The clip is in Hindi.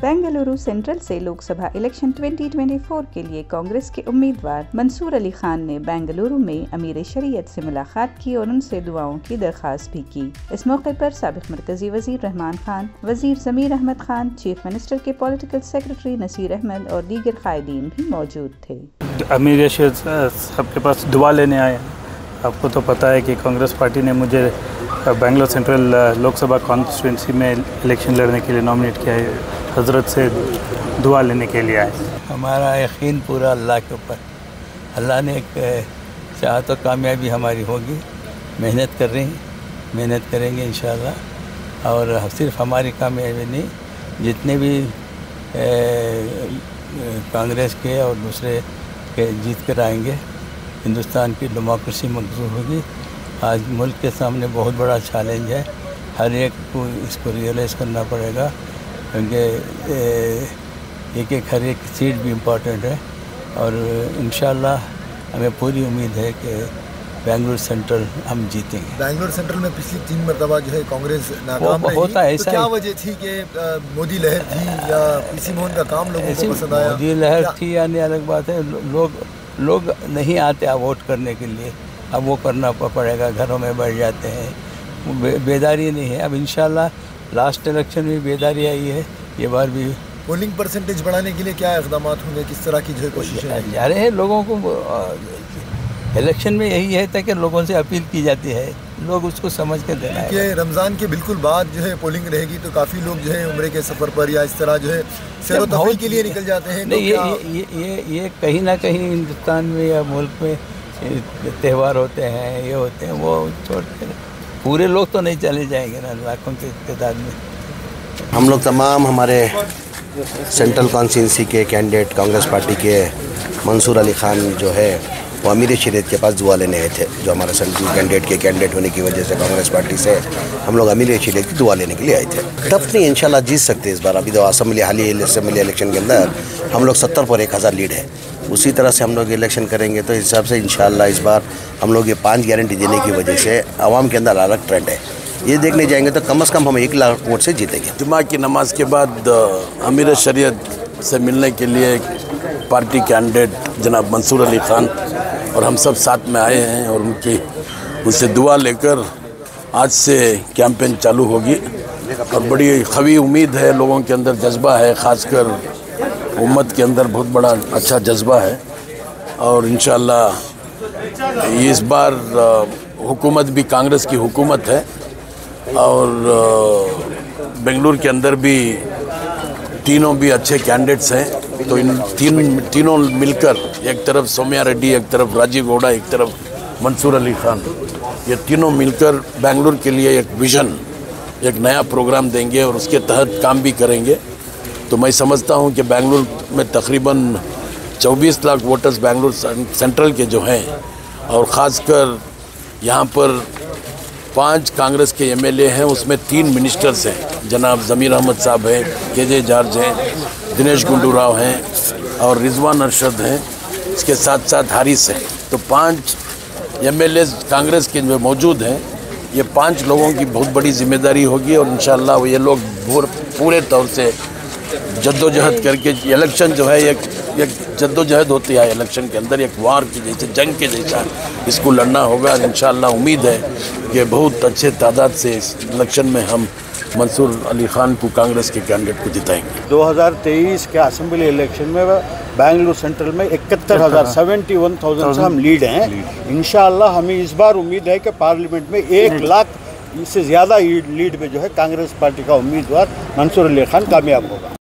बेंगलुरु सेंट्रल से लोकसभा इलेक्शन 2024 के लिए कांग्रेस के उम्मीदवार मंसूर अली खान ने बेंगलुरु में अमीर शरीयत से मुलाकात की और उनसे दुआओं की दरख्वास्त भी की। इस मौके पर सबक मरकजी वज़ीर रहमान खान, वज़ीर जमीर अहमद खान, चीफ मिनिस्टर के पॉलिटिकल सेक्रेटरी नसीर अहमद और दीगर कायदीन भी मौजूद थे। अमीर सबके पास दुआ लेने आए आपको तो पता है कि कांग्रेस पार्टी ने मुझे बेंगलोर सेंट्रल लोकसभा कॉन्स्टिट्यूंसी में इलेक्शन लड़ने के लिए नॉमिनेट किया है, हज़रत से दुआ लेने के लिए आए। हमारा यकीन पूरा अल्लाह के ऊपर। अल्लाह ने एक चाह तो कामयाबी हमारी होगी। मेहनत कर रहे मेहनत करेंगे इन और सिर्फ़ हमारी कामयाबी नहीं, जितने भी कांग्रेस के और दूसरे के जीत कर आएँगे, हिंदुस्तान की डेमोक्रेसी मकबूल होगी। आज मुल्क के सामने बहुत बड़ा चैलेंज है। हर एक को इसको रियलाइज़ करना पड़ेगा क्योंकि एक एक हर एक सीट भी इम्पोर्टेंट है। और इन हमें पूरी उम्मीद है कि बेंगलुरु सेंट्रल हम जीतेंगे। बेंगलुरु सेंट्रल में पिछली तीन मरतबा जो है कांग्रेस नाकाम रही। होता है तो क्या वजह थी कि मोदी लहर थी या पीसी मोहन का काम लोगों को पसंद आया? मोदी लहर थी यानी अलग बात है। लोग लोग नहीं आते वोट करने के लिए। अब वो करना पड़ेगा घरों में बैठ जाते हैं। बे, बेदारी नहीं है। अब इन लास्ट इलेक्शन में बेदारी आई है ये बार भी। पोलिंग परसेंटेज बढ़ाने के लिए क्या इकदाम होंगे? किस तरह की जो कोशिशें जा रहे हैं लोगों को इलेक्शन में यही है ताकि लोगों से अपील की जाती है। लोग उसको समझ कर देना है। रमज़ान के बिल्कुल बाद जो है पोलिंग रहेगी तो काफ़ी लोग जो है उम्र के सफ़र पर या इस तरह जो है सैर तफरी के लिए निकल जाते हैं नहीं तो ये, ये ये ये कहीं ना कहीं हिंदुस्तान में या मुल्क में त्यौहार होते हैं, ये होते हैं, वो छोड़ते हैं। पूरे लोग तो नहीं चले जाएँगे ना, लाखों की तादाद में। हम लोग तमाम हमारे सेंट्रल कॉन्स्टिट्यूंसी के कैंडिडेट कांग्रेस पार्टी के मंसूर अली खान जो है वो अमीर शरीत के पास दुआ लेने आए थे, जो हमारे सेंट्रल कैंडिडेट के कैंडिडेट होने की वजह से कांग्रेस पार्टी से हम लोग अमीर शरीत की दुआ लेने के लिए आए थे। टफ नहीं इंशाल्लाह जीत सकते इस बार। अभी तो असम्बली, हाल ही असम्बली इलेक्शन के अंदर हम लोग सत्तर पर एक हज़ार लीड है। उसी तरह से हम लोग इलेक्शन करेंगे तो इस हिसाब से इन इस बार हम लोग ये पाँच गारंटी देने की वजह से आवाम के अंदर अलग ट्रेंड है। ये देखने जाएँगे तो कम अज़ कम हम एक लाख वोट से जीतेंगे। जुमा की नमाज़ के बाद अमीर शरीयत से मिलने के लिए पार्टी कैंडिडेट जनाब मंसूर अली खान और हम सब साथ में आए हैं और उनकी, उनसे दुआ लेकर आज से कैंपेन चालू होगी। और बड़ी खवी उम्मीद है, लोगों के अंदर जज्बा है, ख़ासकर उम्मत के अंदर बहुत बड़ा अच्छा जज्बा है। और इन इस बार हुकूमत भी कांग्रेस की हुकूमत है। और बेंगलुरु के अंदर भी तीनों भी अच्छे कैंडिडेट्स हैं। तो इन तीन तीनों मिलकर एक तरफ़ सोम्या रेड्डी, एक तरफ़ राजीव गौड़ा, एक तरफ़ मंसूर अली खान, ये तीनों मिलकर बेंगलुरु के लिए एक विज़न, एक नया प्रोग्राम देंगे और उसके तहत काम भी करेंगे। तो मैं समझता हूँ कि बेंगलुरु में तकरीबन 24 लाख वोटर्स बेंगलुरु सेंट्रल के जो हैं, और ख़ासकर यहाँ पर पाँच कांग्रेस के एमएलए हैं, उसमें तीन मिनिस्टर्स हैं। जनाब ज़मीर अहमद साहब हैं के जे जॉर्ज हैं, दिनेश गुंडू राव हैं और रिजवान अरशद हैं। इसके साथ साथ हारिस हैं। तो पाँच एमएलए कांग्रेस के जो मौजूद हैं, ये पाँच लोगों की बहुत बड़ी ज़िम्मेदारी होगी और इन ये लोग पूरे तौर से जद्दोजहद करके इलेक्शन जो है एक एक जद्दोजहद होती है इलेक्शन के अंदर एक वार की जैसे जंग के जैसा इसको लड़ना होगा इन उम्मीद है कि बहुत अच्छे तादाद से इस इलेक्शन में हम मंसूर अली खान को कांग्रेस के कैंडिडेट को जिताएँगे। 2023 के असेंबली इलेक्शन में बेंगलुरु सेंट्रल में इकहत्तर हज़ार सेवेंटी वन थाउज़ेंड से हम लीड हैं। इन हमें इस बार उम्मीद है कि पार्लियामेंट में एक लाख इससे ज़्यादा लीड में जो है कांग्रेस पार्टी का उम्मीदवार मंसूर अली खान कामयाब होगा।